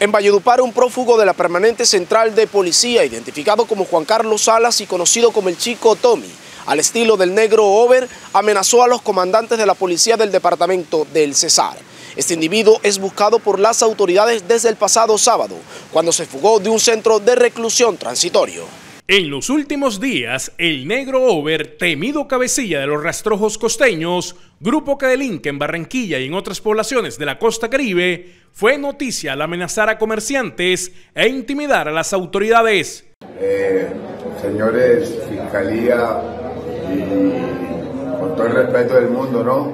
En Valledupar, un prófugo de la permanente central de policía, identificado como Juan Carlos Salas y conocido como el chico Tommy, al estilo del negro Over, amenazó a los comandantes de la policía del departamento del Cesar. Este individuo es buscado por las autoridades desde el pasado sábado, cuando se fugó de un centro de reclusión transitorio. En los últimos días, el negro Over, temido cabecilla de los rastrojos costeños, grupo que delinque en Barranquilla y en otras poblaciones de la costa caribe, fue noticia al amenazar a comerciantes e intimidar a las autoridades. Eh, señores, fiscalía y con todo el respeto del mundo, ¿no?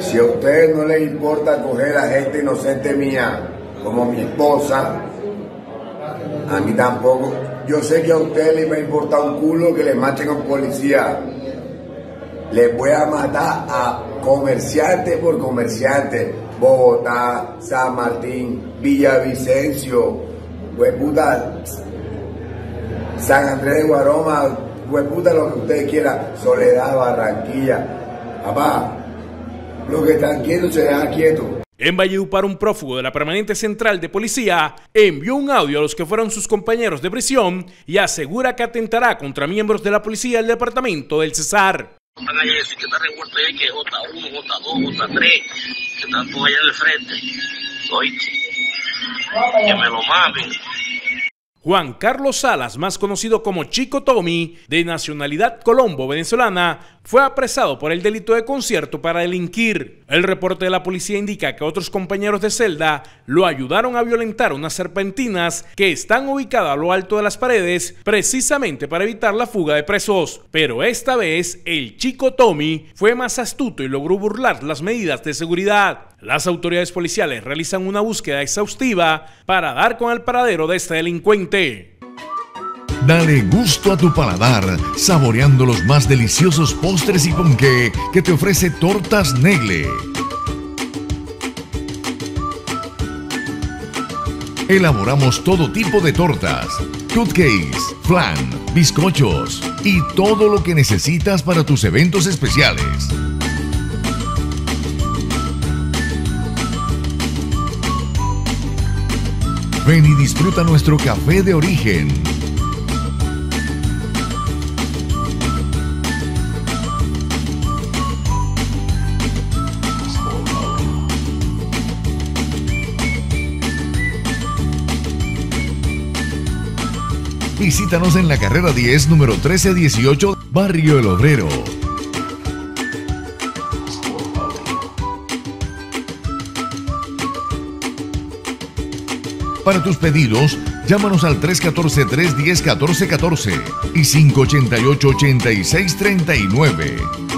Si a ustedes no les importa coger a gente inocente mía, como mi esposa, a mí tampoco. Yo sé que a ustedes les va a importar un culo que le maten a un policía. Les voy a matar a comerciante por comerciante. Bogotá, San Martín, Villavicencio, hueputa, San Andrés de Guaroma, hueputa lo que ustedes quieran, Soledad, Barranquilla. Papá, lo que están quietos se deja quieto. En Valledupar, un prófugo de la permanente central de policía envió un audio a los que fueron sus compañeros de prisión y asegura que atentará contra miembros de la policía del departamento del Cesar. Están allá, que está revuelto ahí, que J1, J2, J3, que están todos allá en el frente. Oíste, que me lo mamen. Juan Carlos Salas, más conocido como Chico Tommy, de nacionalidad colombo-venezolana, fue apresado por el delito de concierto para delinquir. El reporte de la policía indica que otros compañeros de celda lo ayudaron a violentar unas serpentinas que están ubicadas a lo alto de las paredes precisamente para evitar la fuga de presos. Pero esta vez el chico Tommy fue más astuto y logró burlar las medidas de seguridad. Las autoridades policiales realizan una búsqueda exhaustiva para dar con el paradero de este delincuente. Dale gusto a tu paladar, saboreando los más deliciosos postres y ponqué que te ofrece Tortas Negle. Elaboramos todo tipo de tortas, cupcakes, flan, bizcochos y todo lo que necesitas para tus eventos especiales. Ven y disfruta nuestro café de origen. Visítanos en la carrera 10, número 1318, Barrio El Obrero. Para tus pedidos, llámanos al 314-310-1414 y 588-8639.